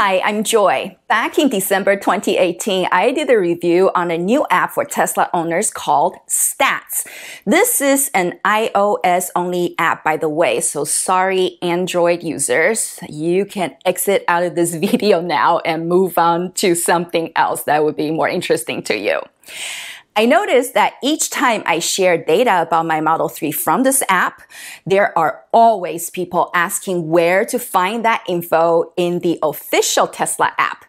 Hi, I'm Joy. Back in December 2018, I did a review on a new app for Tesla owners called Stats. This is an iOS only app, by the way, so sorry, Android users. You can exit out of this video now and move on to something else that would be more interesting to you. I noticed that each time I share data about my Model 3 from this app, there are always people asking where to find that info in the official Tesla app.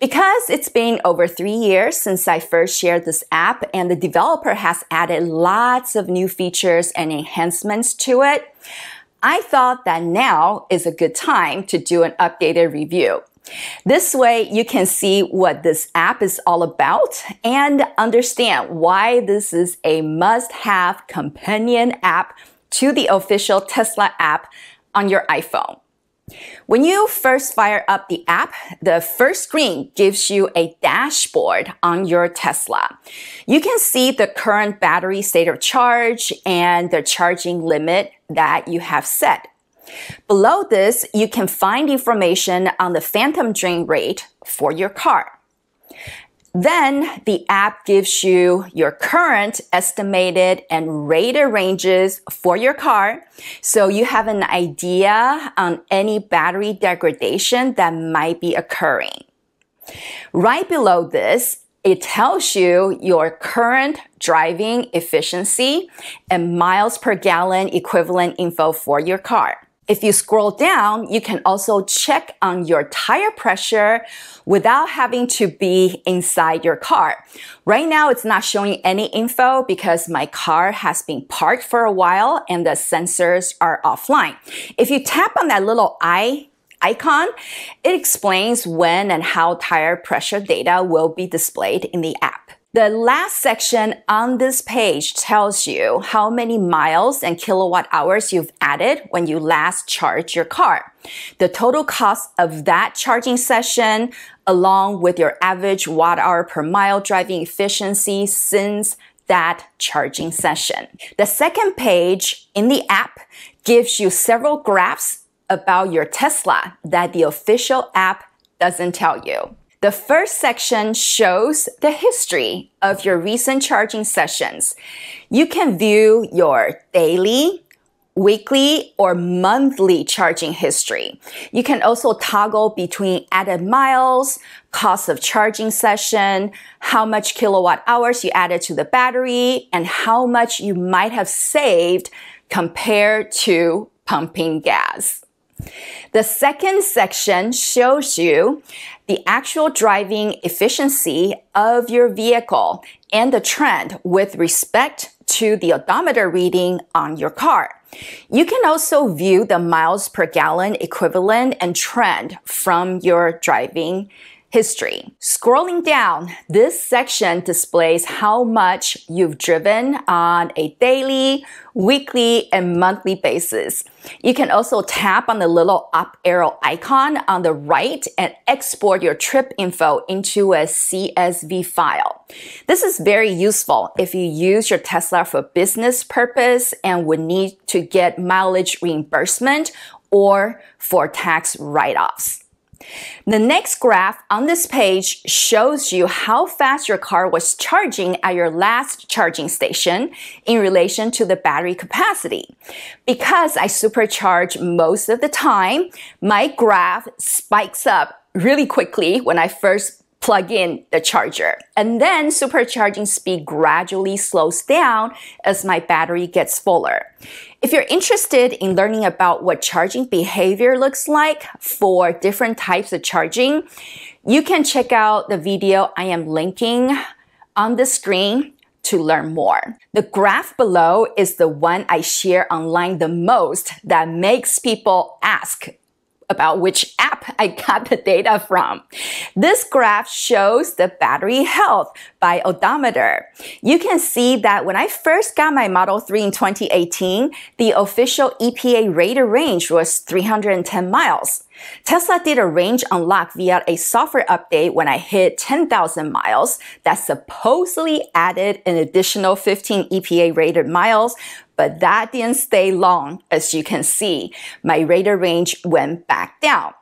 Because it's been over three years since I first shared this app and the developer has added lots of new features and enhancements to it, I thought that now is a good time to do an updated review. This way you can see what this app is all about and understand why this is a must-have companion app to the official Tesla app on your iPhone. When you first fire up the app, the first screen gives you a dashboard on your Tesla. You can see the current battery state of charge and the charging limit that you have set. Below this, you can find information on the phantom drain rate for your car. Then the app gives you your current estimated and rated ranges for your car. So you have an idea on any battery degradation that might be occurring. Right below this, it tells you your current driving efficiency and miles per gallon equivalent info for your car. If you scroll down, you can also check on your tire pressure without having to be inside your car. Right now, it's not showing any info because my car has been parked for a while and the sensors are offline. If you tap on that little eye icon, it explains when and how tire pressure data will be displayed in the app. The last section on this page tells you how many miles and kilowatt hours you've added when you last charged your car. The total cost of that charging session, along with your average watt hour per mile driving efficiency since that charging session. The second page in the app gives you several graphs about your Tesla that the official app doesn't tell you. The first section shows the history of your recent charging sessions. You can view your daily, weekly, or monthly charging history. You can also toggle between added miles, cost of charging session, how much kilowatt hours you added to the battery, and how much you might have saved compared to pumping gas. The second section shows you the actual driving efficiency of your vehicle and the trend with respect to the odometer reading on your car. You can also view the miles per gallon equivalent and trend from your driving history. Scrolling down, this section displays how much you've driven on a daily, weekly, and monthly basis. You can also tap on the little up arrow icon on the right and export your trip info into a CSV file. This is very useful if you use your Tesla for business purpose and would need to get mileage reimbursement or for tax write-offs. The next graph on this page shows you how fast your car was charging at your last charging station in relation to the battery capacity. Because I supercharge most of the time, my graph spikes up really quickly when I first plug in the charger. And then supercharging speed gradually slows down as my battery gets fuller. If you're interested in learning about what charging behavior looks like for different types of charging, you can check out the video I am linking on the screen to learn more. The graph below is the one I share online the most that makes people ask about which app I got the data from. This graph shows the battery health by odometer. You can see that when I first got my Model 3 in 2018, the official EPA rated range was 310 miles. Tesla did a range unlock via a software update when I hit 10,000 miles that supposedly added an additional 15 EPA rated miles, but that didn't stay long. As you can see, my rated range went back down.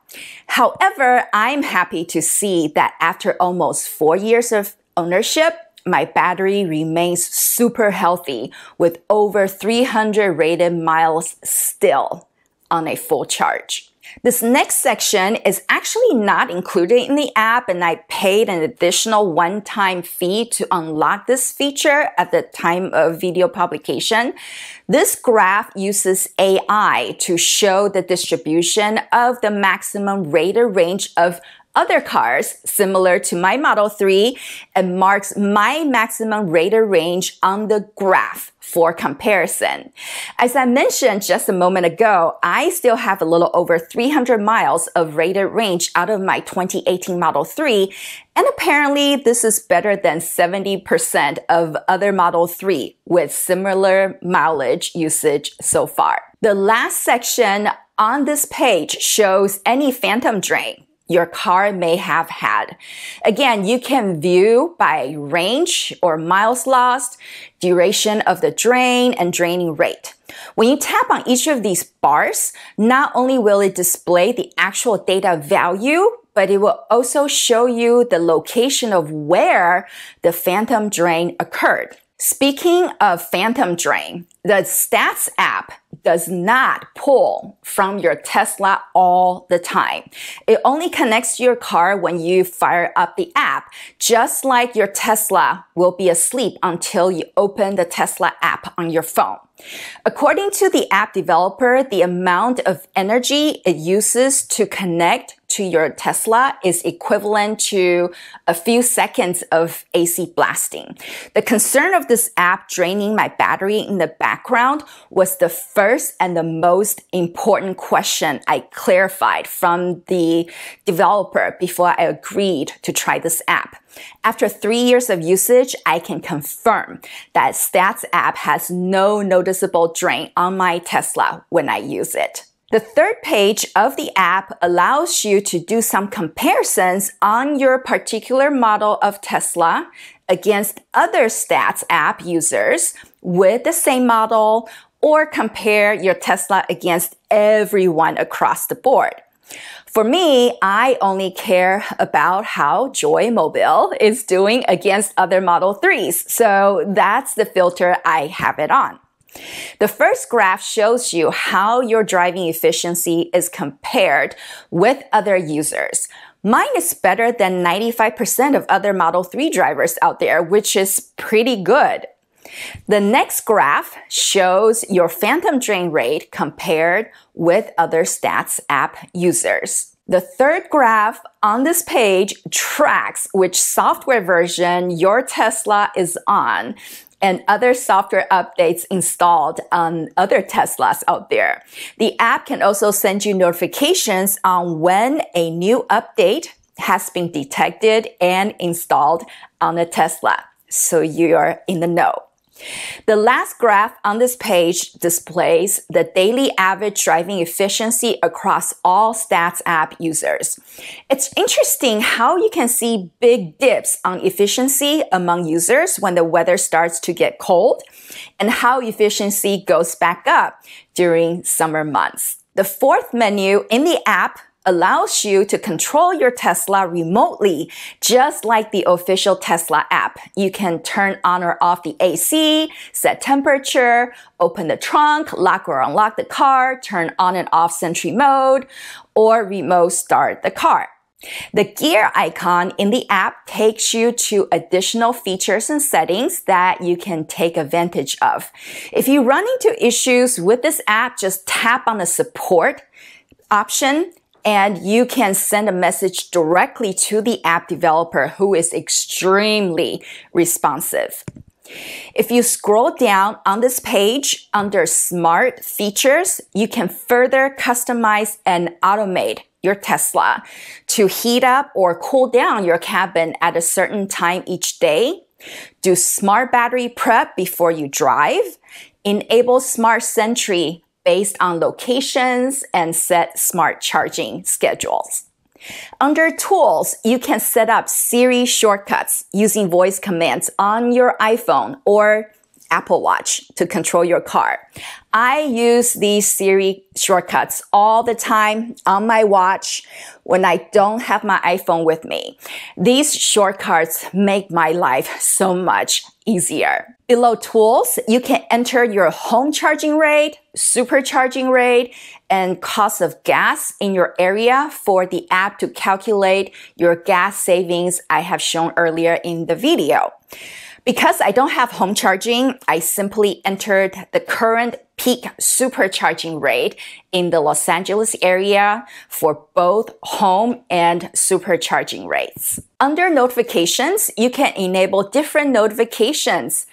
However, I'm happy to see that after almost four years of ownership, my battery remains super healthy with over 300 rated miles still on a full charge. This next section is actually not included in the app and I paid an additional one-time fee to unlock this feature at the time of video publication. This graph uses AI to show the distribution of the maximum rated range of other cars similar to my Model 3 and marks my maximum rated range on the graph for comparison. As I mentioned just a moment ago, I still have a little over 300 miles of rated range out of my 2018 Model 3, and apparently this is better than 70% of other Model 3 with similar mileage usage so far. The last section on this page shows any phantom drain your car may have had. Again, you can view by range or miles lost, duration of the drain, and draining rate. When you tap on each of these bars, not only will it display the actual data value, but it will also show you the location of where the phantom drain occurred. Speaking of phantom drain, the stats app does not pull from your Tesla all the time. It only connects to your car when you fire up the app, just like your Tesla will be asleep until you open the Tesla app on your phone. According to the app developer, the amount of energy it uses to connect to your Tesla is equivalent to a few seconds of AC blasting. The concern of this app draining my battery in the background was the first and the most important question I clarified from the developer before I agreed to try this app. After three years of usage, I can confirm that Stats app has no noticeable drain on my Tesla when I use it. The third page of the app allows you to do some comparisons on your particular model of Tesla against other stats app users with the same model or compare your Tesla against everyone across the board. For me, I only care about how Joy Mobile is doing against other Model 3s. So that's the filter I have it on. The first graph shows you how your driving efficiency is compared with other users. Mine is better than 95% of other Model 3 drivers out there, which is pretty good. The next graph shows your phantom drain rate compared with other stats app users. The third graph on this page tracks which software version your Tesla is on and other software updates installed on other Teslas out there. The app can also send you notifications on when a new update has been detected and installed on a Tesla. So you're in the know. The last graph on this page displays the daily average driving efficiency across all Stats app users. It's interesting how you can see big dips on efficiency among users when the weather starts to get cold and how efficiency goes back up during summer months. The fourth menu in the app allows you to control your Tesla remotely, just like the official Tesla app. You can turn on or off the AC, set temperature, open the trunk, lock or unlock the car, turn on and off Sentry mode, or remote start the car. The gear icon in the app takes you to additional features and settings that you can take advantage of. If you run into issues with this app, just tap on the support option and you can send a message directly to the app developer who is extremely responsive. If you scroll down on this page under smart features, you can further customize and automate your Tesla to heat up or cool down your cabin at a certain time each day. Do smart battery prep before you drive. Enable smart sentry based on locations and set smart charging schedules. Under tools, you can set up Siri shortcuts using voice commands on your iPhone or Apple Watch to control your car. I use these Siri shortcuts all the time on my watch when I don't have my iPhone with me. These shortcuts make my life so much easier. Below tools, you can enter your home charging rate, supercharging rate, and cost of gas in your area for the app to calculate your gas savings I have shown earlier in the video. Because I don't have home charging, I simply entered the current peak supercharging rate in the Los Angeles area for both home and supercharging rates. Under notifications, you can enable different notifications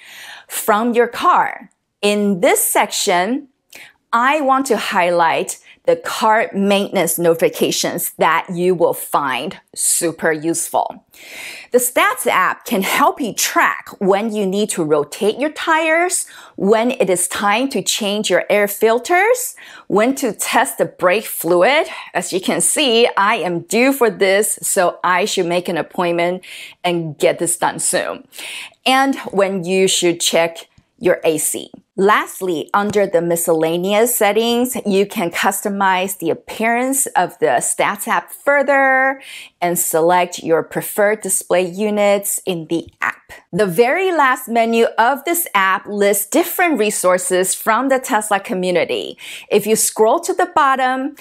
from your car. In this section, I want to highlight the car maintenance notifications that you will find super useful. The Stats app can help you track when you need to rotate your tires, when it is time to change your air filters, when to test the brake fluid. As you can see, I am due for this, so I should make an appointment and get this done soon. And when you should check your AC. Lastly, under the miscellaneous settings, you can customize the appearance of the Stats app further and select your preferred display units in the app. The very last menu of this app lists different resources from the Tesla community. If you scroll to the bottom,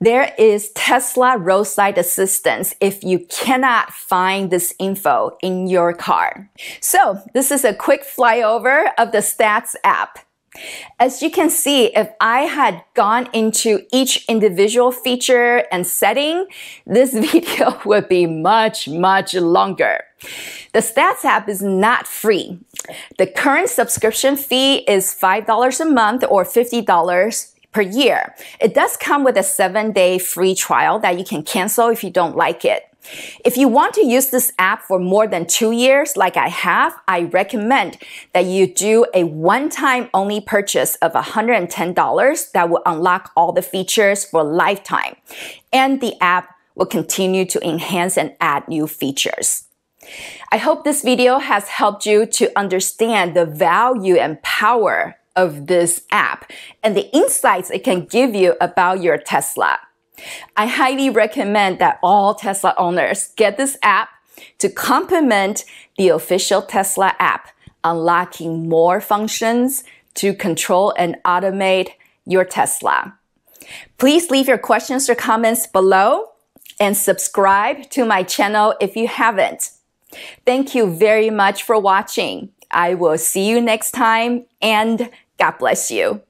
there is Tesla roadside assistance if you cannot find this info in your car. So this is a quick flyover of the Stats app. As you can see, if I had gone into each individual feature and setting, this video would be much, much longer. The Stats app is not free. The current subscription fee is $5 a month or $50 per year. It does come with a seven day free trial that you can cancel if you don't like it. If you want to use this app for more than two years, like I have, I recommend that you do a one-time only purchase of $110 that will unlock all the features for lifetime. And the app will continue to enhance and add new features. I hope this video has helped you to understand the value and power of this app and the insights it can give you about your Tesla. I highly recommend that all Tesla owners get this app to complement the official Tesla app, unlocking more functions to control and automate your Tesla. Please leave your questions or comments below and subscribe to my channel if you haven't. Thank you very much for watching. I will see you next time and God bless you.